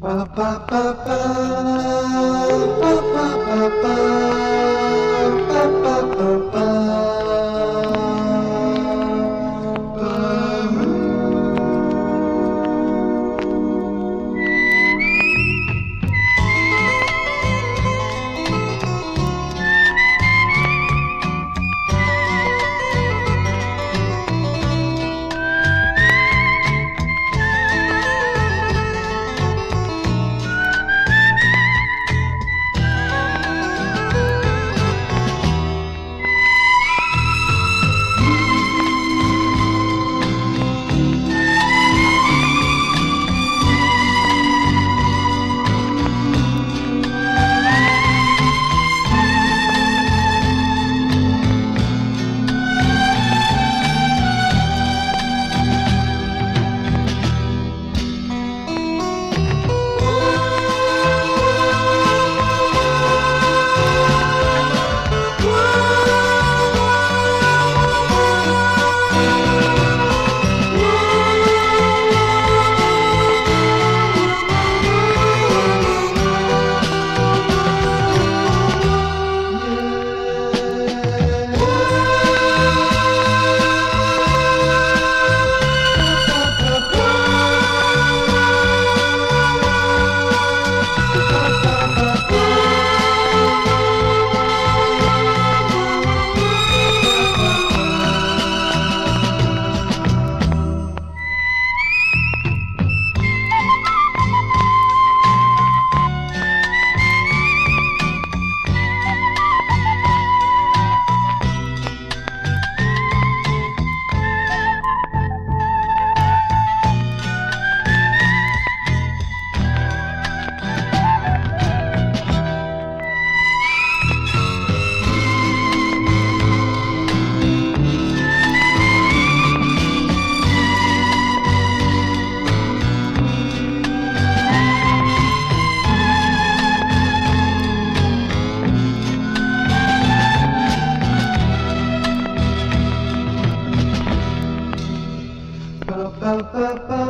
ba ba ba pa, pa, pa,